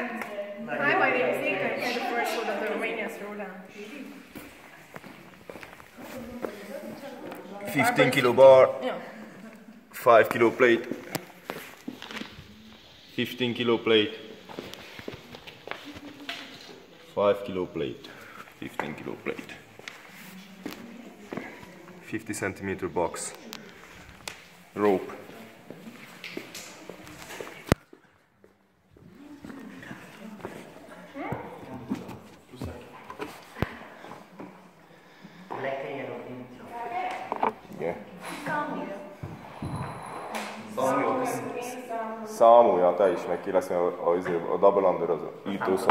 Hi, my name is Ilka. I'm the first one of the Romania throwdown. 15 kilo bar, Yeah. 5 kilo plate, 15 kilo plate, 5 kilo plate, 15 kilo plate, 50 centimeter box, rope. te is, meg ki lesz a, a, izé, a double under az ító szó.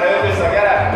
caramba, isso agora